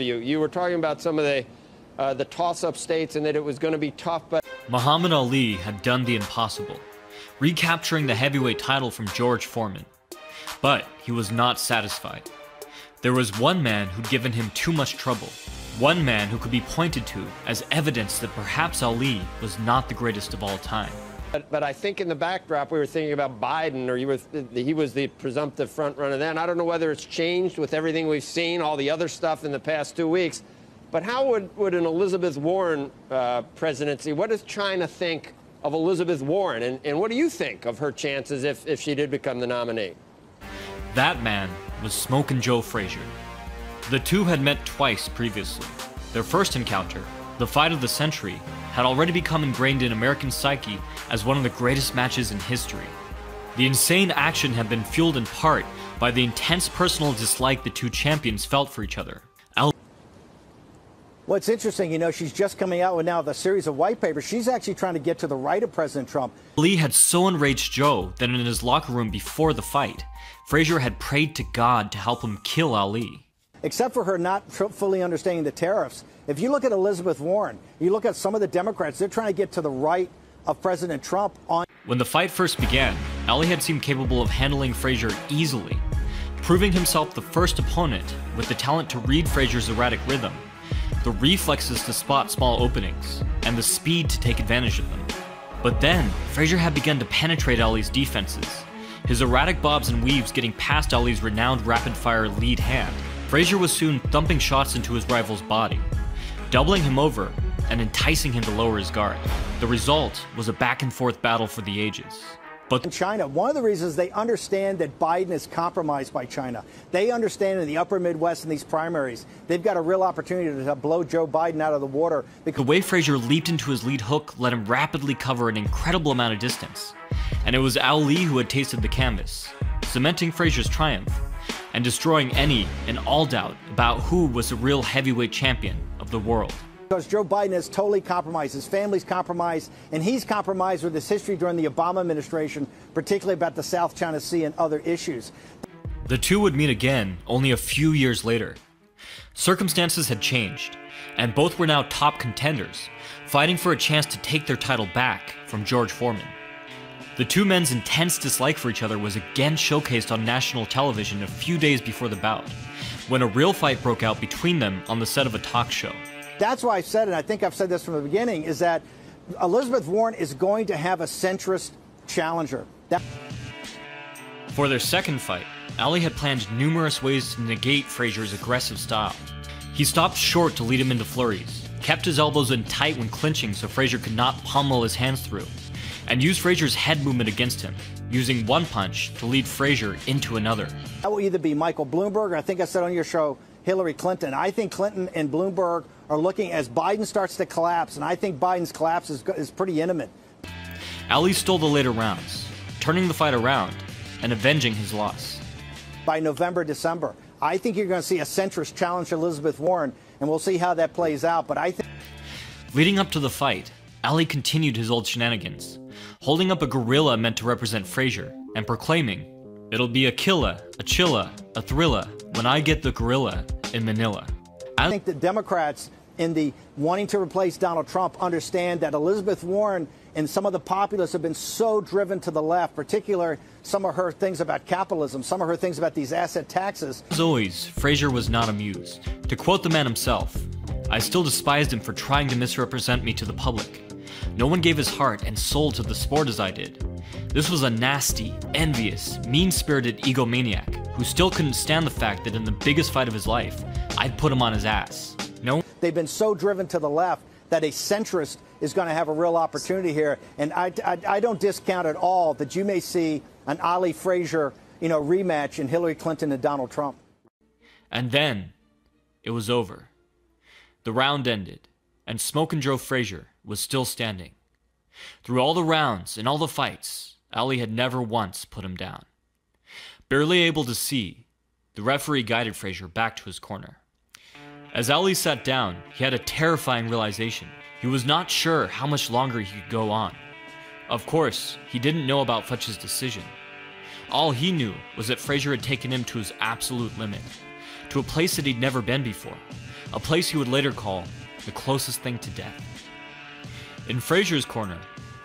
You, you were talking about some of the, uh, the toss-up states and that it was going to be tough, but... Muhammad Ali had done the impossible, recapturing the heavyweight title from George Foreman. But he was not satisfied. There was one man who'd given him too much trouble, one man who could be pointed to as evidence that perhaps Ali was not the greatest of all time. But, but I think in the backdrop we were thinking about Biden, or he was, he was the presumptive front runner then. I don't know whether it's changed with everything we've seen, all the other stuff in the past two weeks. But how would, would an Elizabeth Warren uh, presidency, what does China think of Elizabeth Warren? And, and what do you think of her chances if, if she did become the nominee? That man was Smokin' Joe Frazier. The two had met twice previously. Their first encounter, the fight of the century, had already become ingrained in American psyche as one of the greatest matches in history. The insane action had been fueled in part by the intense personal dislike the two champions felt for each other. Al What's interesting, you know, she's just coming out with now the series of white papers. She's actually trying to get to the right of President Trump. Lee had so enraged Joe that in his locker room before the fight, Frazier had prayed to God to help him kill Ali. Except for her not fully understanding the tariffs, if you look at Elizabeth Warren, you look at some of the Democrats, they're trying to get to the right of President Trump on. When the fight first began, Ali had seemed capable of handling Frazier easily, proving himself the first opponent with the talent to read Frazier's erratic rhythm the reflexes to spot small openings, and the speed to take advantage of them. But then, Frazier had begun to penetrate Ali's defenses, his erratic bobs and weaves getting past Ali's renowned rapid-fire lead hand. Frazier was soon thumping shots into his rival's body, doubling him over and enticing him to lower his guard. The result was a back-and-forth battle for the ages. But in China, one of the reasons they understand that Biden is compromised by China, they understand in the upper Midwest in these primaries, they've got a real opportunity to blow Joe Biden out of the water. The way Frazier leaped into his lead hook let him rapidly cover an incredible amount of distance. And it was Ali who had tasted the canvas, cementing Frazier's triumph, and destroying any and all doubt about who was the real heavyweight champion of the world. Because Joe Biden has totally compromised, his family's compromised, and he's compromised with his history during the Obama administration, particularly about the South China Sea and other issues. The two would meet again only a few years later. Circumstances had changed, and both were now top contenders, fighting for a chance to take their title back from George Foreman. The two men's intense dislike for each other was again showcased on national television a few days before the bout, when a real fight broke out between them on the set of a talk show. That's why I said, and I think I've said this from the beginning, is that Elizabeth Warren is going to have a centrist challenger. That For their second fight, Ali had planned numerous ways to negate Frazier's aggressive style. He stopped short to lead him into flurries, kept his elbows in tight when clinching so Frazier could not pummel his hands through, and used Frazier's head movement against him, using one punch to lead Frazier into another. That will either be Michael Bloomberg, or I think I said on your show, Hillary Clinton. I think Clinton and Bloomberg are looking as Biden starts to collapse, and I think Biden's collapse is, is pretty intimate. Ali stole the later rounds, turning the fight around and avenging his loss. By November, December, I think you're going to see a centrist challenge Elizabeth Warren, and we'll see how that plays out. But I think. Leading up to the fight, Ali continued his old shenanigans, holding up a gorilla meant to represent Frazier and proclaiming, It'll be a killer, a chiller, a thriller when I get the gorilla in Manila. I think the Democrats in the wanting to replace Donald Trump understand that Elizabeth Warren and some of the populists have been so driven to the left, particularly some of her things about capitalism, some of her things about these asset taxes. As always, Frazier was not amused. To quote the man himself, I still despised him for trying to misrepresent me to the public. No one gave his heart and soul to the sport as I did. This was a nasty, envious, mean-spirited egomaniac who still couldn't stand the fact that in the biggest fight of his life, I'd put him on his ass. No. They've been so driven to the left that a centrist is going to have a real opportunity here. And I, I, I don't discount at all that you may see an Ali Frazier, you know, rematch in Hillary Clinton and Donald Trump. And then it was over. The round ended, and Smokin' Joe Frazier was still standing. Through all the rounds and all the fights, Ali had never once put him down. Barely able to see, the referee guided Frazier back to his corner. As Ali sat down, he had a terrifying realization. He was not sure how much longer he could go on. Of course, he didn't know about Futch's decision. All he knew was that Frazier had taken him to his absolute limit, to a place that he'd never been before, a place he would later call the closest thing to death. In Frazier's corner,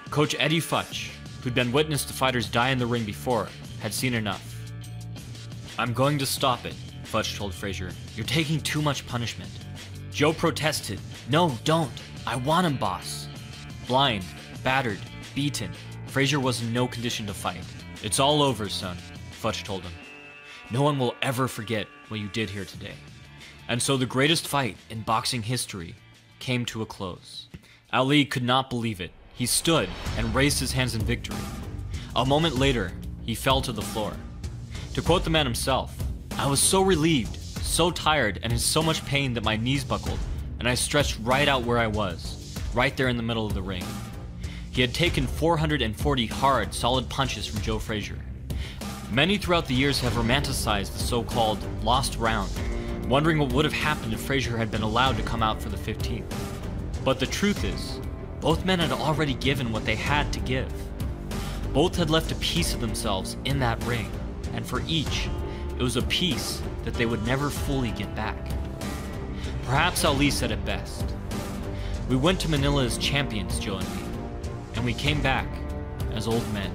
coach Eddie Futch, who'd been witness to fighters die in the ring before, had seen enough. I'm going to stop it, Futch told Frazier. You're taking too much punishment. Joe protested. No, don't. I want him, boss. Blind, battered, beaten, Frazier was in no condition to fight. It's all over, son, Futch told him. No one will ever forget what you did here today. And so the greatest fight in boxing history came to a close. Ali could not believe it. He stood and raised his hands in victory. A moment later, he fell to the floor. To quote the man himself, I was so relieved, so tired, and in so much pain that my knees buckled, and I stretched right out where I was, right there in the middle of the ring. He had taken 440 hard, solid punches from Joe Frazier. Many throughout the years have romanticized the so called lost round, wondering what would have happened if Frazier had been allowed to come out for the 15th. But the truth is, both men had already given what they had to give. Both had left a piece of themselves in that ring, and for each, it was a piece that they would never fully get back. Perhaps Ali said it best. We went to Manila as champions, Joe and me, and we came back as old men.